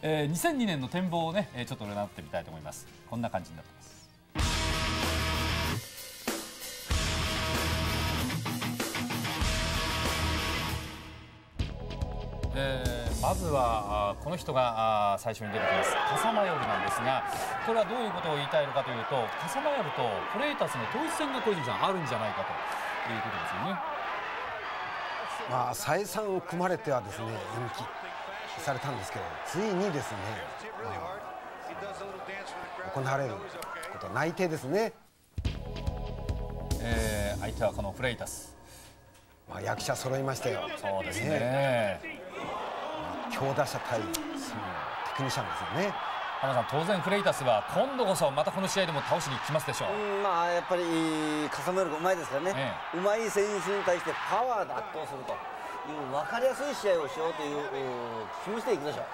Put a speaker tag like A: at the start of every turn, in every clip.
A: えー、2002年の展望をね、えー、ちょっと占ってみたいと思います。こんな感じになってます。えー、まずはこの人が最初に出てきます。笠間よりなんですがこれはどういうことを言いたいのかというと笠間よりとフレイタスの統一戦が小泉さんあるんじゃないかということですよね。
B: まあ再三組まれてはですね延期。されたんですけどついにですね、行われることは内定ですね、
A: えー、相手はこのフレイタス、
B: まあ、役者揃いましたよ。
A: そうですね。ね、
B: 強打者対テクニシャンですよね。
A: 浜さん当然フレイタスは今度こそまたこの試合でも倒しに来ますでしょう、
C: うん、まあやっぱり笠村君うまいですからね、ええ、うまい選手に対してパワーで圧倒するという分かりやすい試合をしようという気持ちでいくでしょう。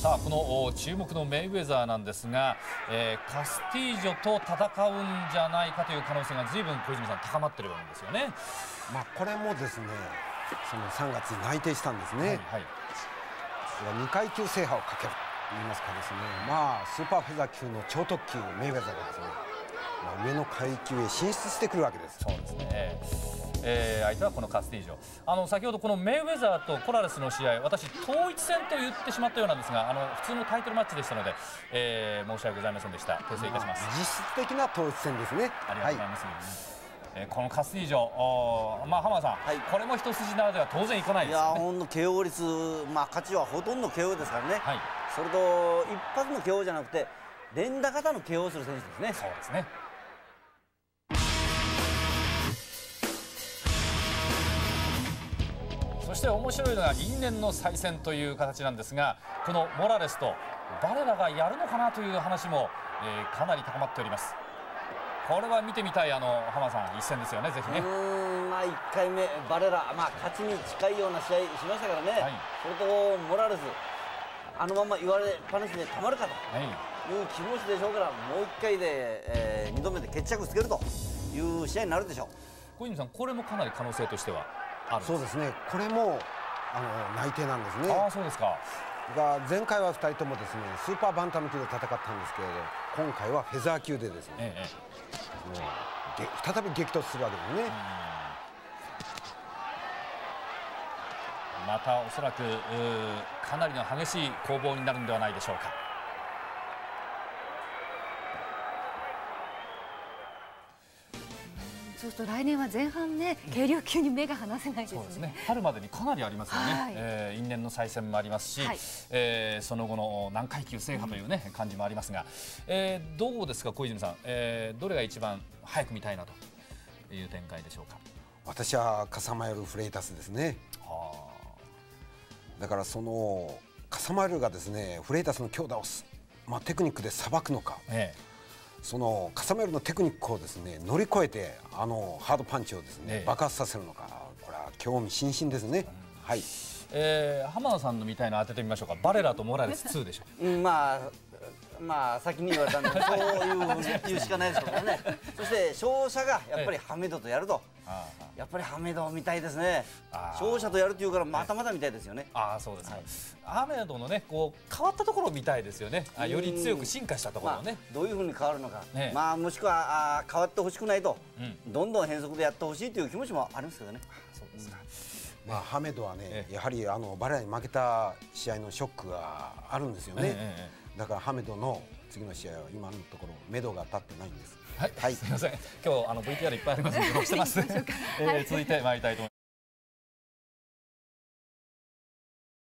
A: さあこの注目のメイウェザーなんですが、えー、カスティージョと戦うんじゃないかという可能性がずいぶん小泉さん高まってるわけですよね。
B: まあこれもですねその3月に内定したんですね。はい、はい。2階級制覇をかけると言いますかですね。まあスーパーフェザー級の超特急メイウェザーがですね、まあ、上の階級へ進出してくるわけです。
A: そうですね。えー、相手はこのカスティージョ。あの先ほどこのメイウェザーとコラレスの試合私統一戦と言ってしまったようなんですがあの普通のタイトルマッチでしたので、えー、申し訳ございませんでした。訂正いたします、
B: 実質的な統一戦ですね。
A: ありがとうございます、はいえー、このカスティージョ、まあ、浜田さん、はい、これも一筋縄では当然いかないですよ、ね、いや
C: ほんの KO 率、まあ、勝ちはほとんど KO ですからね、はい、それと一発の KO じゃなくて連打型の KO する選手ですね。
A: そうですね。そして面白いのが因縁の再戦という形なんですがこのモラレスとバレラがやるのかなという話も、えー、かなり高まっております。これは見てみたいあの浜さん。一戦ですよねぜひね。
C: うんまあ1回目バレラまあ勝ちに近いような試合しましたからね、はい、それとモラレスあのまま言われっぱなしでたまるかと。い。う気持ちでしょうからもう1回で、えー、2度目で決着つけると。いう試合になるでしょう。
A: 小泉さんこれもかなり可能性としてはある
B: そうですね。これもあの内定なんですね。
A: ああそうですか
B: が前回は2人ともですねスーパーバンタム級で戦ったんですけれど今回はフェザー級でですね、ええ、再び激突するわけですね。
A: またおそらくかなりの激しい攻防になるんではないでしょうか。
D: そうすると来年は前半ね、軽量級に目が離せないですね。
A: すね春までにかなりありますよね。はい、えー、因縁の再戦もありますし、はい、えー、その後の何階級制覇というね、うん、感じもありますが、えー、どうですか小泉さん、えー、どれが一番早く見たいなという展開でしょうか。
B: 私は笠間よるフレイタスですね。はあ、だからその笠間よるがですねフレイタスの強打をまあテクニックでさばくのか。ええそのカサメルのテクニックをですね乗り越えてあのハードパンチをですね、ええ、爆発させるのかこれは興味津々ですね。うん、はい。
A: えー、浜田さんのみたいな当ててみましょうか。バレラとモラレス 2でしょ
C: う。うん、まあまあ先に言われたんでそういう言うしかないですけどね。そして勝者がやっぱりハメドとやると、やっぱりハメドを見たいですね。勝者とやるっていうからまたまた見たいですよね。
A: ああそうですね、はい、ハメドのねこう変わったところを見たいですよね。あより強く進化したところね、ま
C: あ、どういうふうに変わるのか、ね、まあもしくはあ変わってほしくないと、うん、どんどん変則でやってほしいという気持ちもありますけどね。そうですか、
B: まあ、ハメドはね、やはりあのバレラに負けた試合のショックがあるんですよね。ええだからハメドの次の試合は今のところ目処が立ってないんです。
A: はい、はい、すみません。今日あの VTR いっぱいありますので、してます。えー、続いて参りたいと思います。